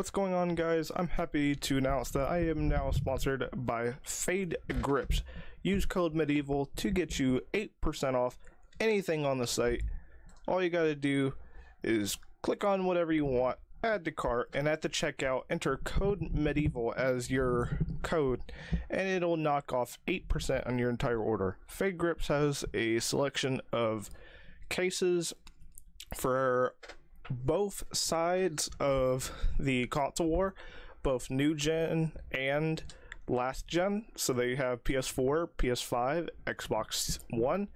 What's going on guys? I'm happy to announce that I am now sponsored by Fade Grips. Use code Medievahl to get you 8% off anything on the site. All you gotta do is click on whatever you want, add to cart, and at the checkout enter code Medievahl as your code, and it'll knock off 8% on your entire order. Fade Grips has a selection of cases for both sides of the console war, both new gen and last gen. So they have PS4, PS5, Xbox One,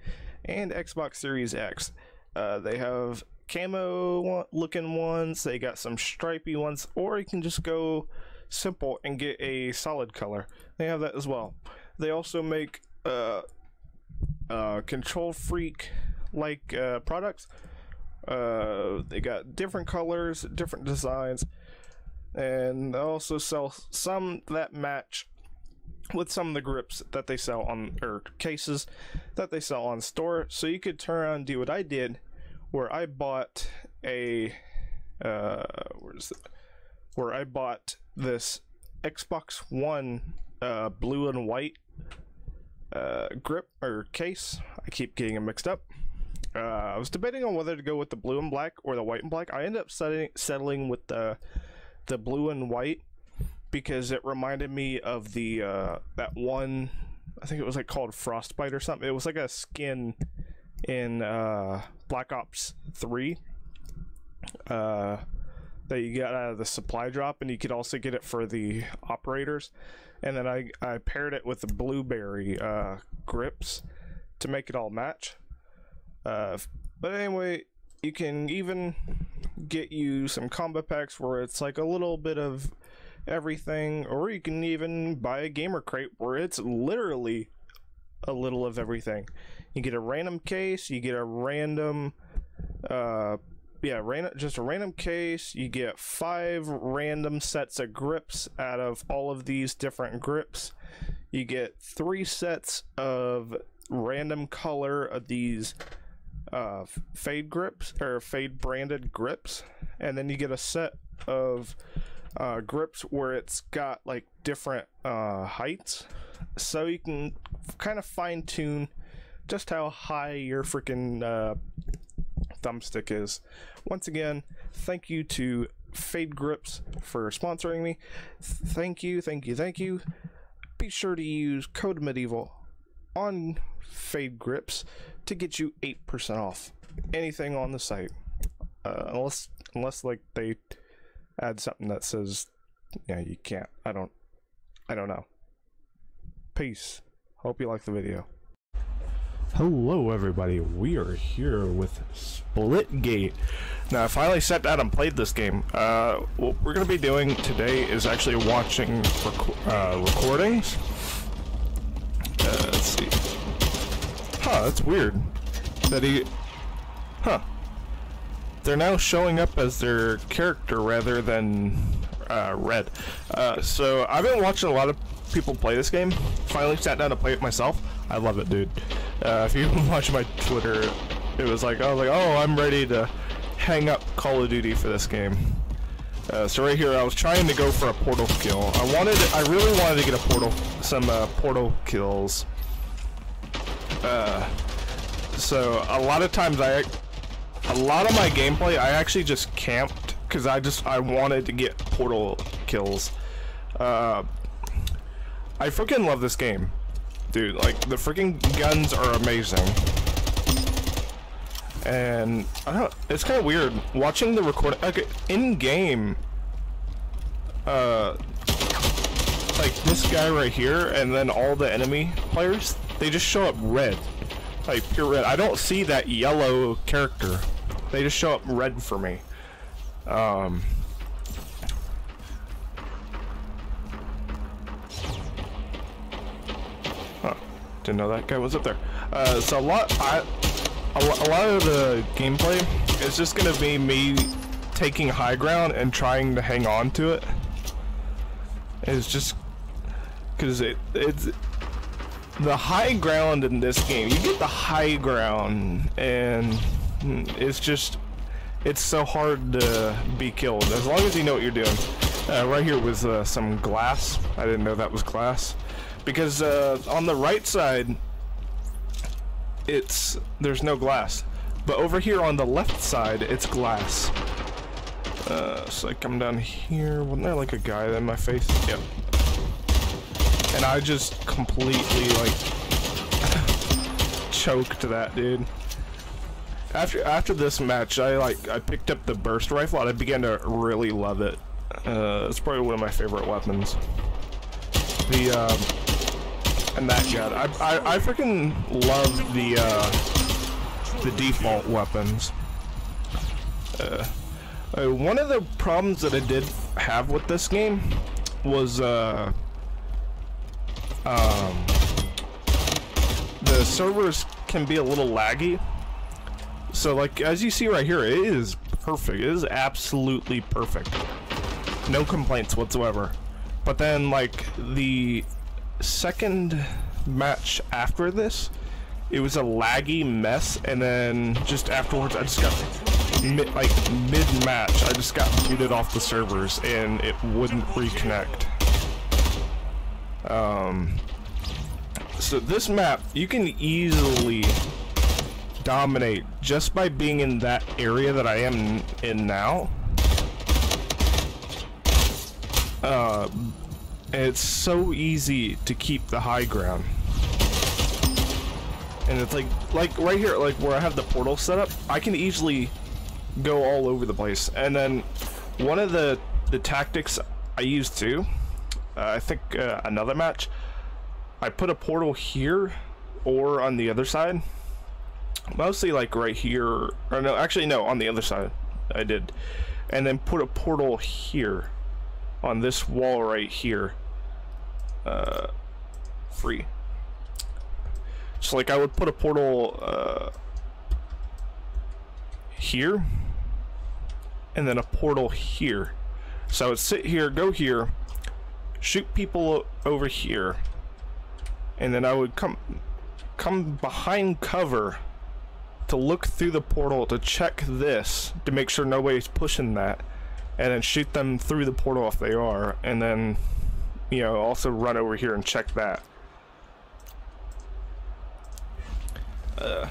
and Xbox Series X. Uh, they have camo looking ones, they got some stripy ones, or you can just go simple and get a solid color. They have that as well. They also make uh, uh, KontrolFreek like uh, products uh, they got different colors, different designs, and they also sell some that match with some of the grips that they sell on or cases that they sell on store. So you could turn around and do what I did, where I bought a uh, where's? Where I bought this Xbox One uh, blue and white uh, grip or case. I keep getting them mixed up uh, I was debating on whether to go with the blue and black or the white and black. I ended up settling, settling with the the blue and white because it reminded me of the uh, that one. I think it was like called Frostbite or something. It was like a skin in uh, Black Ops Three uh, that you got out of the supply drop, and you could also get it for the operators. And then I I paired it with the blueberry uh, grips to make it all match. Uh, but anyway, you can even get you some combo packs where it's like a little bit of everything, or you can even buy a gamer crate where it's literally a little of everything. You get a random case, you get a random, uh, yeah, random, just a random case. You get five random sets of grips out of all of these different grips. You get three sets of random color of these uh, fade grips or fade branded grips, and then you get a set of uh, grips where it's got like different uh, heights, so you can kind of fine tune just how high your freaking uh, thumbstick is. Once again, thank you to Fade Grips for sponsoring me. Thank you, thank you, thank you. Be sure to use code Medievahl on Fade Grips to get you 8% off anything on the site. Uh, unless, unless like they add something that says, yeah, you can't. I don't, I don't know. Peace. Hope you like the video. Hello everybody, we are here with Splitgate. Now I finally sat down and played this game. Uh, what we're going to be doing today is actually watching rec uh, recordings. Let's see. Huh, that's weird. That he... Huh. They're now showing up as their character rather than uh, red. Uh, so I've been watching a lot of people play this game. Finally sat down to play it myself. I love it, dude. Uh, if you watch my Twitter, it was like, I was like, oh, I'm ready to hang up Call of Duty for this game. Uh, so right here, I was trying to go for a portal kill. I wanted, I really wanted to get a portal, some uh, portal kills. Uh, so a lot of times I, a lot of my gameplay, I actually just camped because I just I wanted to get portal kills. Uh, I freaking love this game, dude. Like the freaking guns are amazing. And I don't. It's kind of weird watching the recording. Okay, in game. Uh, like this guy right here, and then all the enemy players, they just show up red. Like pure red. I don't see that yellow character. They just show up red for me. Um. Huh. Didn't know that guy was up there. Uh, so a lot, I, a, a lot of the gameplay is just gonna be me taking high ground and trying to hang on to it. It's just because it it's the high ground in this game, you get the high ground, and it's just, it's so hard to be killed, as long as you know what you're doing. Uh, right here was uh, some glass. I didn't know that was glass. Because uh, on the right side, it's there's no glass. But over here on the left side, it's glass. Uh, so I come down here. Wasn't there like a guy in my face? Yep. And I just completely like choked that dude. After after this match, I like I picked up the burst rifle and I began to really love it. Uh, it's probably one of my favorite weapons. The um, and that gun, I I, I freaking love the uh, the default weapons. Uh, uh, one of the problems that I did have with this game was uh, um, the servers can be a little laggy. So like as you see right here, it is perfect. It is absolutely perfect. No complaints whatsoever. But then like the second match after this, it was a laggy mess and then just afterwards I just got mid, like mid-match I just got booted off the servers and it wouldn't reconnect. Um so this map you can easily dominate just by being in that area that I am in now. Uh, it's so easy to keep the high ground. And it's like, like right here, like where I have the portal set up, I can easily go all over the place. And then one of the, the tactics I use too, I think uh, another match, I put a portal here or on the other side. Mostly like right here or no actually no on the other side. I did. And then put a portal here on this wall right here. Uh, free. So like I would put a portal uh, here and then a portal here. So I would sit here go here shoot people over here. And then I would come come behind cover to look through the portal to check this to make sure nobody's pushing that and then shoot them through the portal if they are and then you know also run over here and check that. Uh,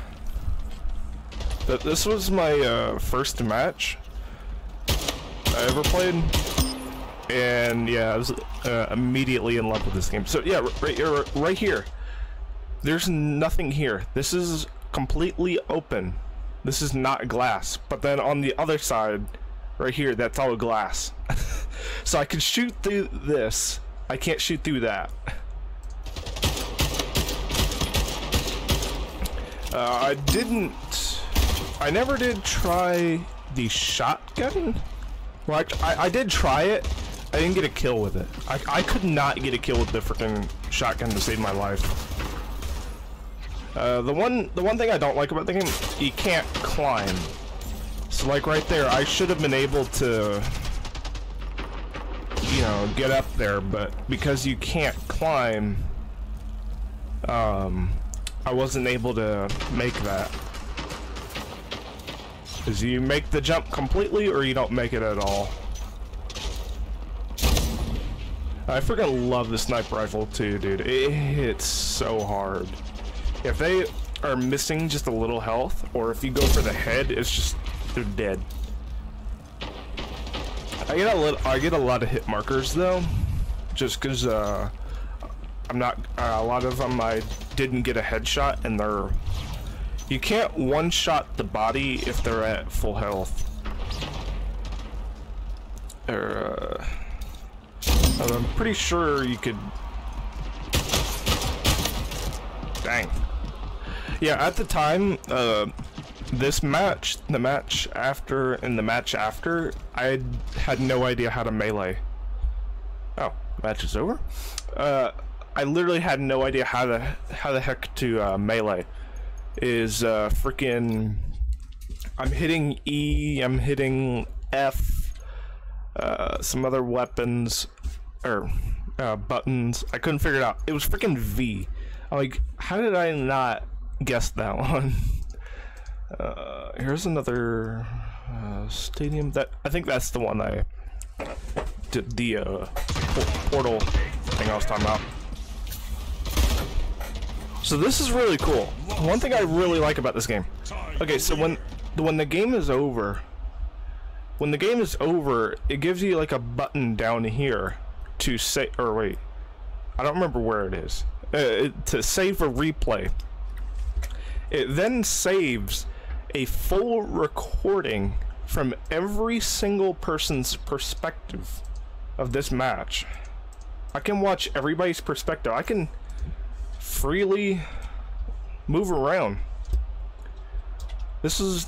but this was my uh, first match I ever played and yeah I was uh, immediately in love with this game so yeah right here right here there's nothing here this is completely open. This is not glass. But then on the other side, right here, that's all glass. so I can shoot through this. I can't shoot through that. Uh, I didn't... I never did try the shotgun. Well, I, I, did try it. I didn't get a kill with it. I, I could not get a kill with the freaking shotgun to save my life. Uh, the one the one thing I don't like about the game, you can't climb. So like right there, I should have been able to, you know, get up there, but because you can't climb, um, I wasn't able to make that. Is you make the jump completely or you don't make it at all. I freaking love the sniper rifle too, dude. It hits so hard. If they are missing just a little health, or if you go for the head, it's just they're dead. I get a little, I get a lot of hit markers though, just because uh, I'm not uh, a lot of them. I didn't get a headshot, and they're you can't one shot the body if they're at full health. Or, uh, I'm pretty sure you could. Dang. Yeah, at the time, uh, this match, the match after, and the match after, I had no idea how to melee. Oh, match is over? Uh, I literally had no idea how the how the heck to uh, melee. Is uh, freaking. I'm hitting E. I'm hitting F. Uh, some other weapons or uh, buttons. I couldn't figure it out. It was freaking V. I'm like, how did I not guess that one. Uh, here's another uh, stadium that I think that's the one I did the uh, portal thing I was talking about. So this is really cool. One thing I really like about this game. Okay, so when the when the game is over, when the game is over, it gives you like a button down here to say, or wait, I don't remember where it is, uh, to save a replay. It then saves a full recording from every single person's perspective of this match. I can watch everybody's perspective. I can freely move around. This is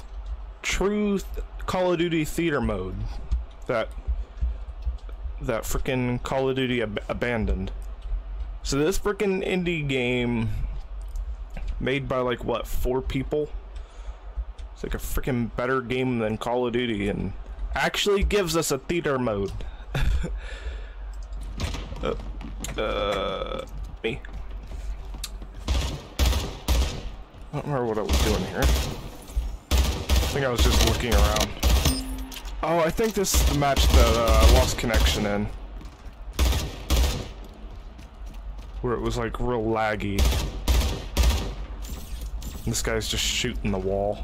true Call of Duty theater mode that that freaking Call of Duty ab abandoned. So this freaking indie game made by like what four people it's like a freaking better game than Call of Duty and actually gives us a theater mode. uh, uh, me. I don't remember what I was doing here. I think I was just looking around. Oh, I think this is the match that uh, I lost connection in. Where it was like real laggy. This guy's just shooting the wall.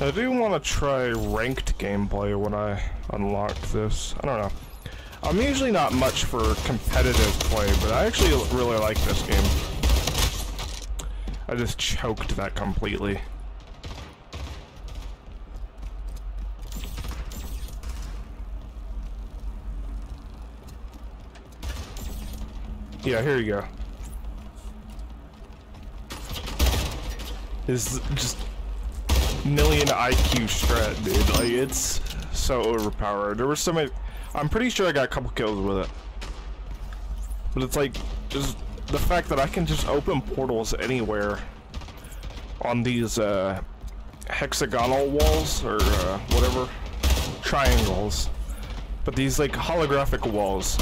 I do want to try ranked gameplay when I unlock this. I don't know. I'm usually not much for competitive play, but I actually really like this game. I just choked that completely. Yeah, here you go. Is just million IQ strat, dude. Like, it's so overpowered. There were so many... I'm pretty sure I got a couple kills with it. But it's like, just the fact that I can just open portals anywhere on these, uh, hexagonal walls, or, uh, whatever, triangles. But these, like, holographic walls.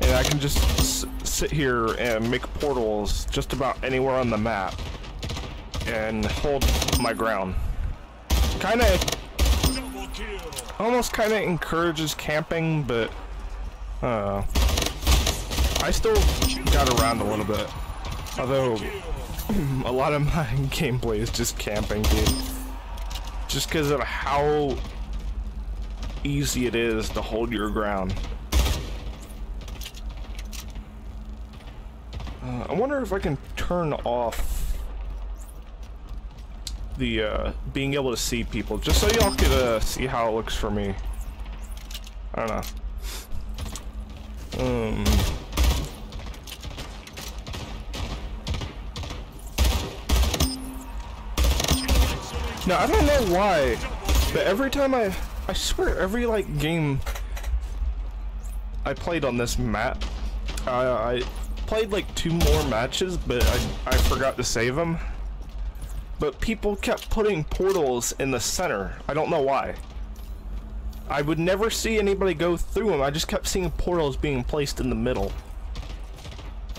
And I can just sit here and make portals just about anywhere on the map. And hold my ground kind of almost kind of encourages camping, but uh, I still got around a little bit. Although a lot of my gameplay is just camping, dude. Just because of how easy it is to hold your ground. Uh, I wonder if I can turn off the uh, being able to see people, just so y'all could uh, see how it looks for me. I don't know. Um. Now I don't know why, but every time I, I swear every like game I played on this map, I played like two more matches, but I I forgot to save them but people kept putting portals in the center. I don't know why. I would never see anybody go through them. I just kept seeing portals being placed in the middle.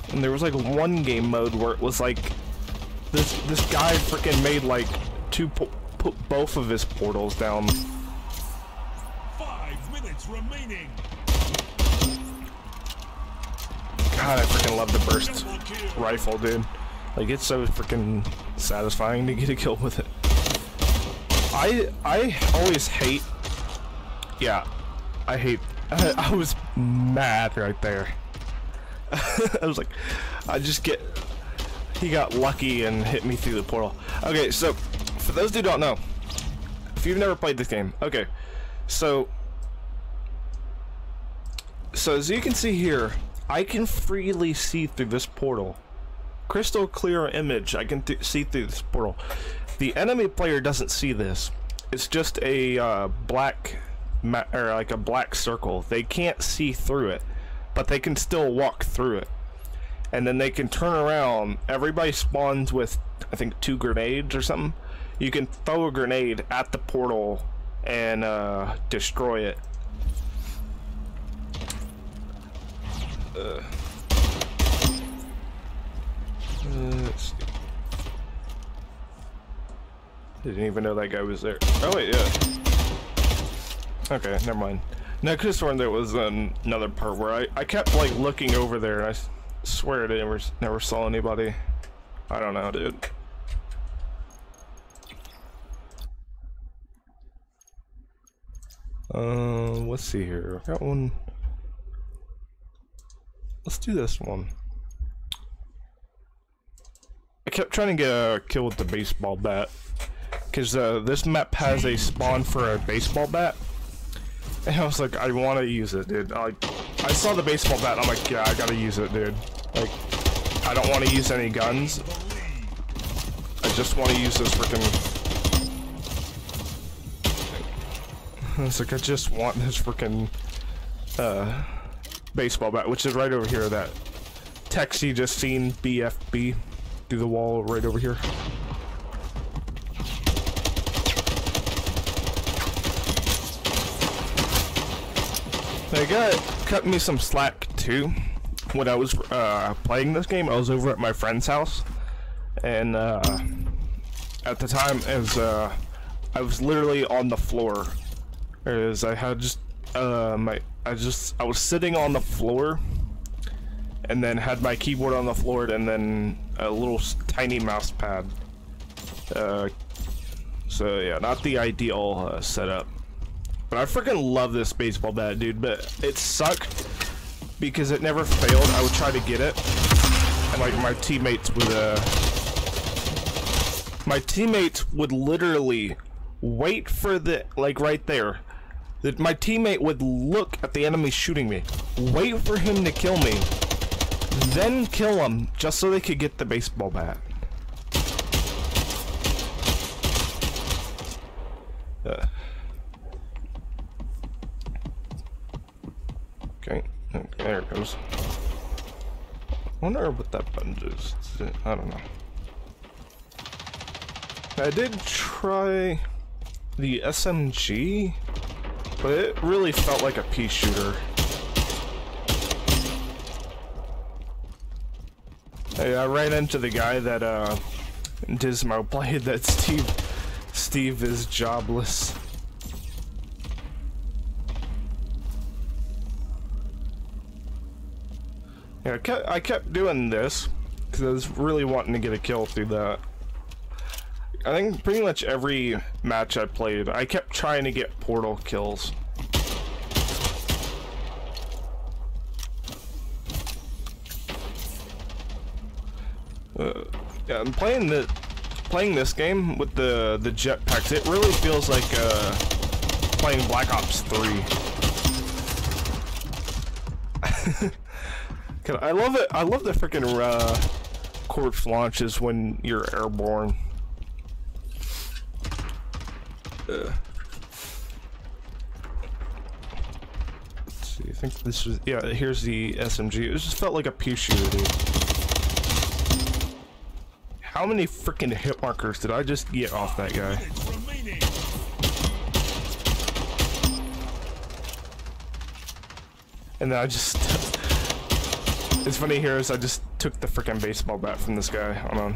And there was like one game mode where it was like this this guy freaking made like two put both of his portals down. Five minutes remaining. God, I freaking love the burst rifle, dude. Like, it's so freaking satisfying to get a kill with it. I I always hate... Yeah, I hate... I, I was mad right there. I was like, I just get... He got lucky and hit me through the portal. Okay, so, for those who don't know, if you've never played this game, okay, so... So, as you can see here, I can freely see through this portal crystal clear image. I can th see through this portal. The enemy player doesn't see this. It's just a uh, black, or like a black circle. They can't see through it, but they can still walk through it. And then they can turn around. Everybody spawns with, I think, two grenades or something. You can throw a grenade at the portal and uh, destroy it. Uh. Didn't even know that guy was there. Oh wait, yeah. Okay, never mind. No, I could have sworn there was um, another part where I, I kept like looking over there and I swear I never, never saw anybody. I don't know, dude. Uh, let's see here. I got one. Let's do this one. I kept trying to get a kill with the baseball bat. Because uh, this map has a spawn for a baseball bat. And I was like, I want to use it, dude. I, I saw the baseball bat I'm like, yeah, I gotta use it, dude. Like, I don't want to use any guns. I just want to use this freaking... It's like, I just want his freaking uh, baseball bat, which is right over here, that text you just seen, BFB, through the wall right over here. They got cut me some slack too. When I was uh, playing this game, I was over at my friend's house, and uh, at the time, as uh, I was literally on the floor is I had just uh, my I just I was sitting on the floor and then had my keyboard on the floor and then a little tiny mouse pad. Uh, so yeah, not the ideal uh, setup. But I freaking love this baseball bat, dude. But it sucked because it never failed. I would try to get it, and like my teammates would uh, my teammates would literally wait for the like right there that my teammate would look at the enemy shooting me, wait for him to kill me, then kill him just so they could get the baseball bat. Uh. Okay. okay, there it goes. I wonder what that button does. I don't know. I did try the SMG but it really felt like a pea shooter. Hey, I ran into the guy that uh, Dismo played that Steve Steve is jobless. Yeah, I kept, I kept doing this because I was really wanting to get a kill through that. I think pretty much every match I played, I kept trying to get portal kills. Uh, yeah, I'm playing the playing this game with the the jetpacks. It really feels like uh, playing Black Ops 3. I love it. I love the freaking uh, corpse launches when you're airborne. Let's see, I think this was, yeah, here's the SMG. It just felt like a pea shooter. How many freaking hit markers did I just get off that guy? And then I just... it's funny here is I just took the freaking baseball bat from this guy. Hold on.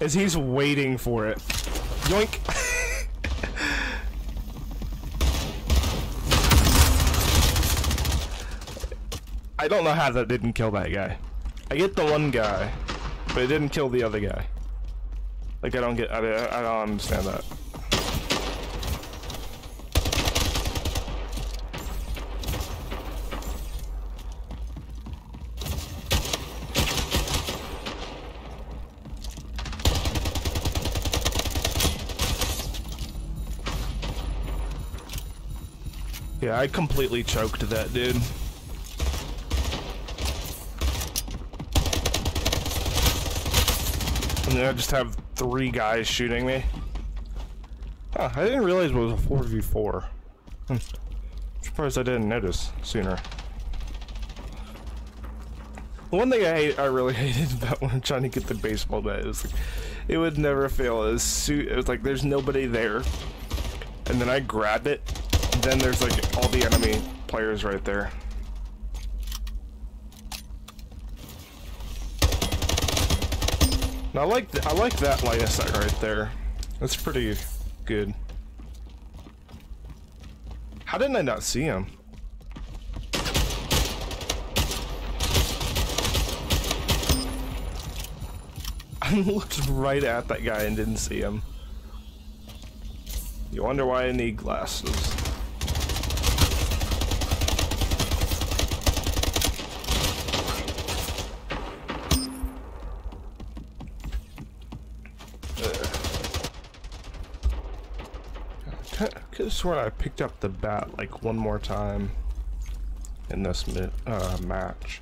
As he's waiting for it. Yoink! I don't know how that didn't kill that guy. I get the one guy, but it didn't kill the other guy. Like, I don't get, I, I don't understand that. Yeah, I completely choked that dude. And then I just have three guys shooting me. Huh, I didn't realize it was a 4v4. Hmm. Surprised I didn't notice sooner. The one thing I hate, I really hated about when I'm trying to get the baseball bat is like, it would never fail. It was, it was like there's nobody there, and then I grab it, then there's like all the enemy players right there. I like th I like that light sight right there, That's pretty good. How didn't I not see him? I looked right at that guy and didn't see him. You wonder why I need glasses. Could have sworn I picked up the bat like one more time in this uh, match.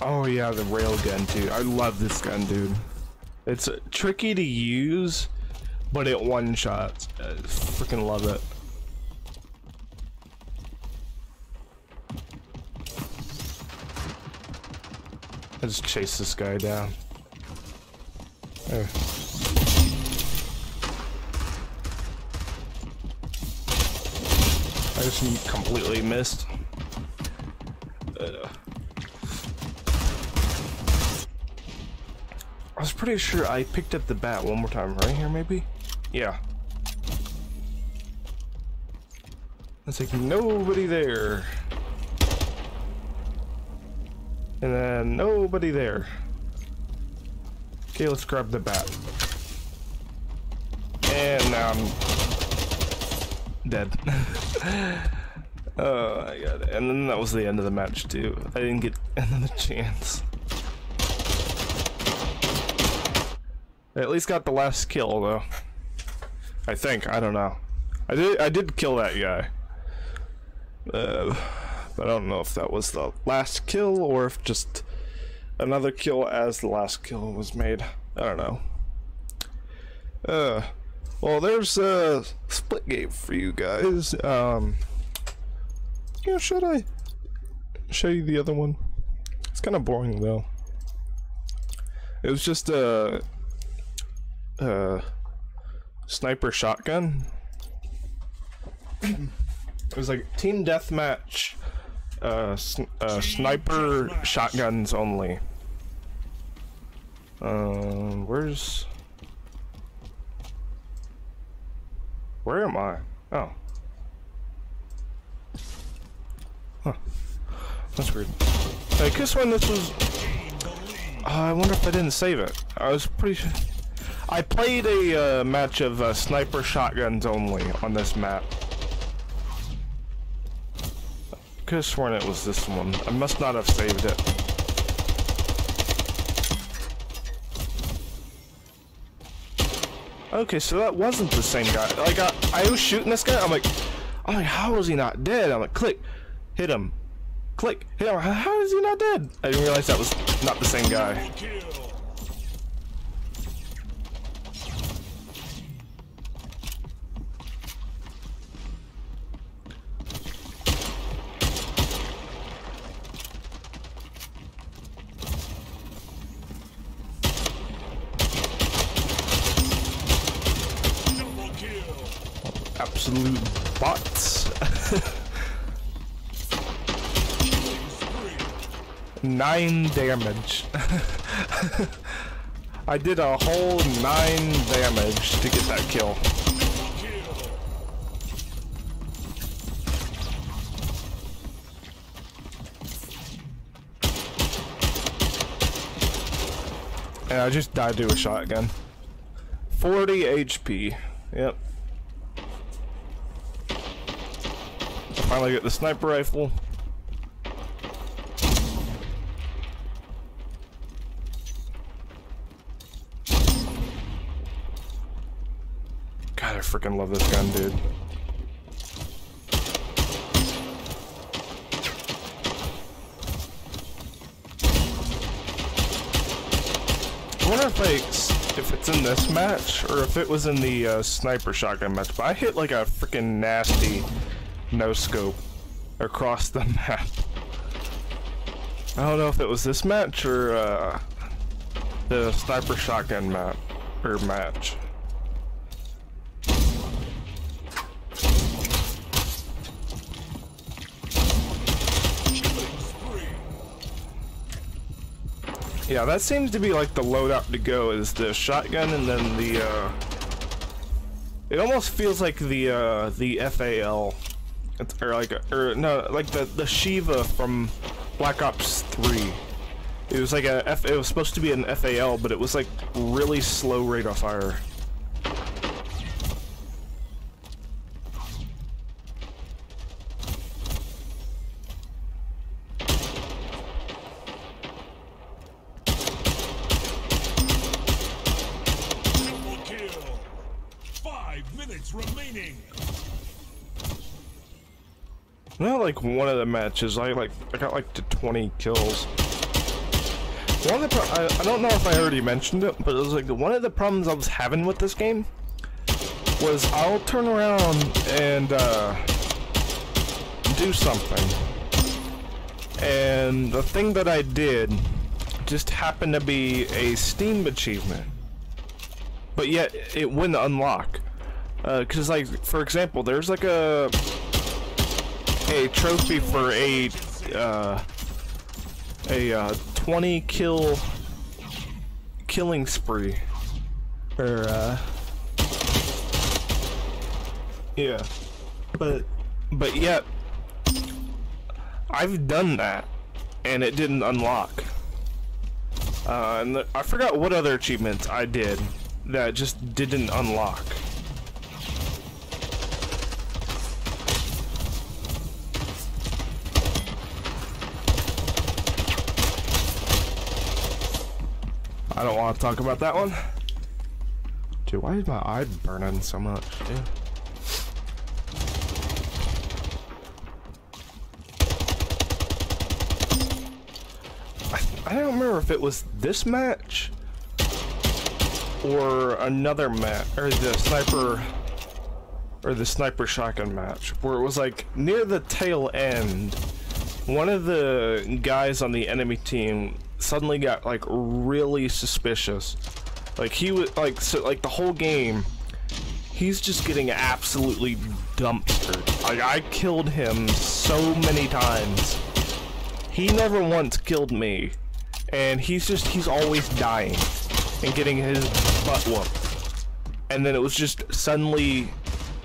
Oh yeah, the rail gun too. I love this gun, dude. It's uh, tricky to use, but it one shots. I freaking love it. Just chase this guy down. There. I just completely missed. Uh, I was pretty sure I picked up the bat one more time, right here maybe? Yeah. It's like nobody there. And then nobody there. Okay, let's grab the bat. And now I'm dead. oh my god. And then that was the end of the match too. I didn't get another chance. I at least got the last kill though. I think, I don't know. I did I did kill that guy. Uh, but I don't know if that was the last kill or if just another kill as the last kill was made. I don't know. Uh, well, there's a Splitgate for you guys. Um, yeah, should I show you the other one? It's kind of boring though. It was just a, a sniper shotgun. it was like team deathmatch, uh, uh, sniper shotguns only. Um, where's... Where am I? Oh. Huh. That's weird. I guess when this was... Oh, I wonder if I didn't save it. I was pretty sure... I played a uh, match of uh, sniper shotguns only on this map. Could have sworn it was this one. I must not have saved it. Okay, so that wasn't the same guy. Like, I, I was shooting this guy, I'm like, I'm like, how is he not dead? I'm like, click, hit him, click, hit him. How is he not dead? I didn't realize that was not the same guy. Nine damage. I did a whole nine damage to get that kill. And I just died to a shotgun. 40 HP. Yep. Finally get the sniper rifle. Freaking love this gun, dude. I wonder if like if it's in this match or if it was in the uh, sniper shotgun match. But I hit like a freaking nasty no scope across the map. I don't know if it was this match or uh, the sniper shotgun map or match. Yeah, that seems to be like the loadout to go is the shotgun and then the uh it almost feels like the uh the FAL it's, or like or no, like the the Shieva from Black Ops 3. It was like a F it was supposed to be an FAL, but it was like really slow rate of fire. Like one of the matches, I like I got like to 20 kills. One of the I, I don't know if I already mentioned it, but it was like one of the problems I was having with this game was I'll turn around and uh, do something, and the thing that I did just happened to be a Steam achievement, but yet it wouldn't unlock. Because, uh, like, for example, there's like a a trophy for a uh, a uh, 20 kill killing spree. Or uh, yeah, but but yet I've done that and it didn't unlock. Uh, and I forgot what other achievements I did that just didn't unlock. I don't want to talk about that one. Dude, why is my eye burning so much, dude? I, I don't remember if it was this match or another match, or the sniper, or the sniper shotgun match, where it was like near the tail end, one of the guys on the enemy team suddenly got like really suspicious. Like he was like so like the whole game he's just getting absolutely dumpstered. Like I killed him so many times. He never once killed me. And he's just he's always dying and getting his butt whooped. And then it was just suddenly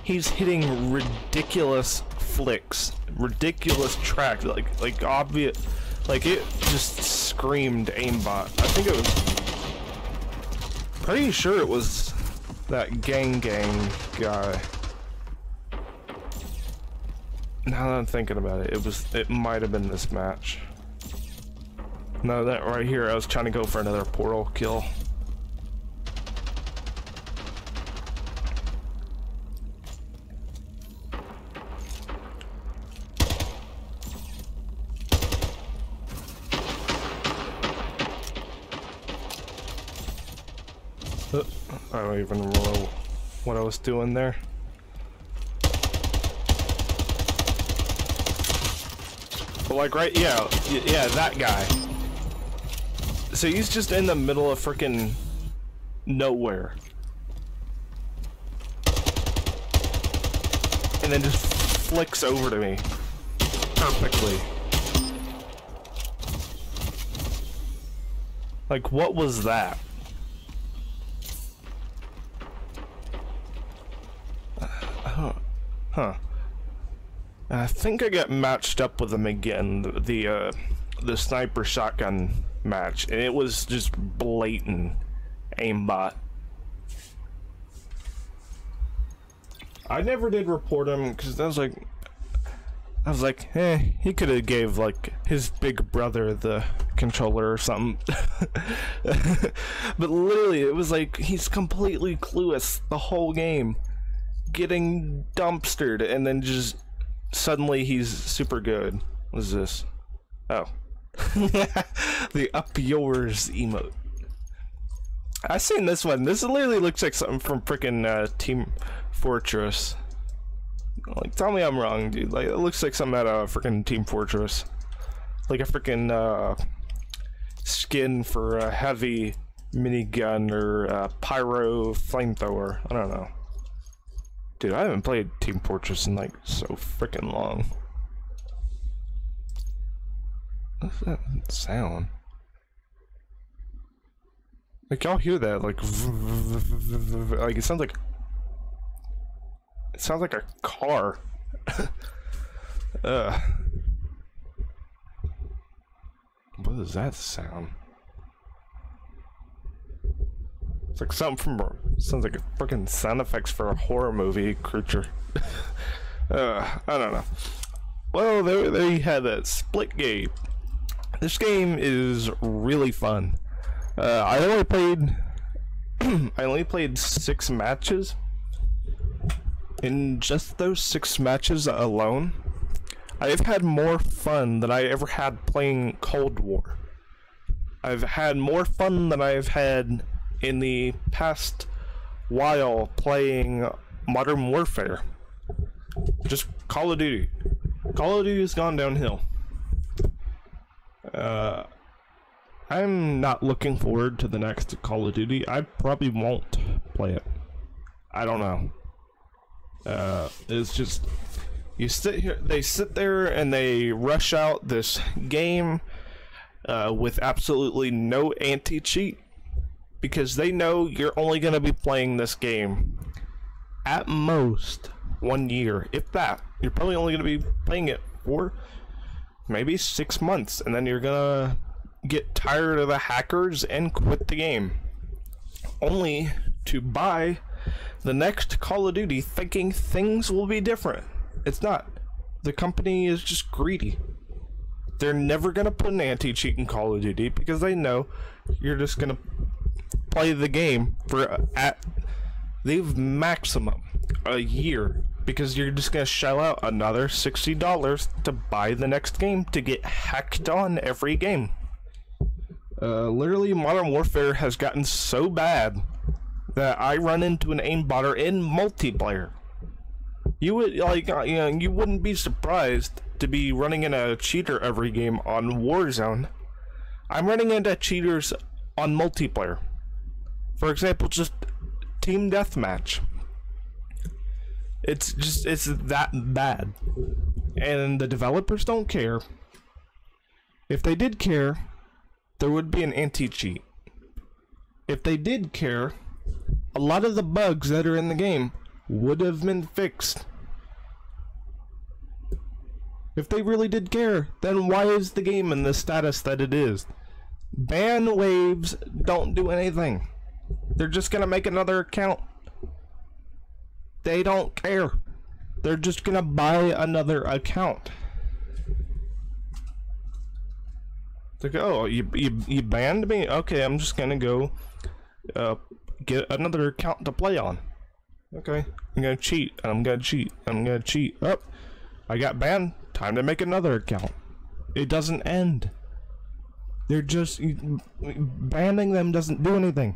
he's hitting ridiculous flicks, ridiculous tracks, like like obvious like, it just screamed aimbot. I think it was... Pretty sure it was that gang gang guy. Now that I'm thinking about it, it was it might have been this match. No, that right here, I was trying to go for another portal kill. I don't even know what I was doing there. But like right, yeah, yeah, that guy. So he's just in the middle of freaking nowhere. And then just flicks over to me. Perfectly. Like, what was that? I think I got matched up with him again, the, the, uh, the sniper shotgun match, and it was just blatant aimbot. I never did report him because I was like, I was like, eh, he could have gave like his big brother the controller or something. but literally, it was like he's completely clueless the whole game getting dumpstered and then just suddenly he's super good. What is this? Oh. the up yours emote. I've seen this one. This literally looks like something from freaking uh, Team Fortress. Like, tell me I'm wrong, dude. Like, it looks like something out of freaking Team Fortress. Like a freaking uh, skin for a heavy minigun or a pyro flamethrower. I don't know. Dude, I haven't played Team Fortress in like so freaking long. What's that sound? Like y'all hear that? Like, like it sounds like it sounds like a car. What does that sound? It's like something from sounds like a freaking sound effects for a horror movie creature. uh, I don't know. Well, there you had that Splitgate. This game is really fun. Uh, I only played I only played six matches. In just those six matches alone, I've had more fun than I ever had playing Cold War. I've had more fun than I've had in the past while playing Modern Warfare. Just Call of Duty. Call of Duty has gone downhill. Uh, I'm not looking forward to the next Call of Duty. I probably won't play it. I don't know. Uh, it's just you sit here. They sit there and they rush out this game uh, with absolutely no anti-cheat because they know you're only going to be playing this game at most one year, if that. You're probably only going to be playing it for maybe six months, and then you're gonna get tired of the hackers and quit the game. Only to buy the next Call of Duty thinking things will be different. It's not. The company is just greedy. They're never gonna put an anti-cheat in Call of Duty because they know you're just gonna play the game for at they've maximum a year because you're just gonna shell out another $60 to buy the next game to get hacked on every game. Uh, literally, Modern Warfare has gotten so bad that I run into an aimbotter in multiplayer. You would like, uh, you know, you wouldn't be surprised to be running in a cheater every game on Warzone. I'm running into cheaters on multiplayer. For example, just team deathmatch. It's just it's that bad. And the developers don't care. If they did care, there would be an anti-cheat. If they did care, a lot of the bugs that are in the game would have been fixed. If they really did care, then why is the game in the status that it is? Ban waves don't do anything. They're just gonna make another account they don't care. They're just gonna buy another account. They go, oh, you, you, you banned me? Okay, I'm just gonna go uh, get another account to play on. Okay, I'm gonna cheat, I'm gonna cheat, I'm gonna cheat. Up, oh, I got banned. Time to make another account. It doesn't end. They're just banning them doesn't do anything.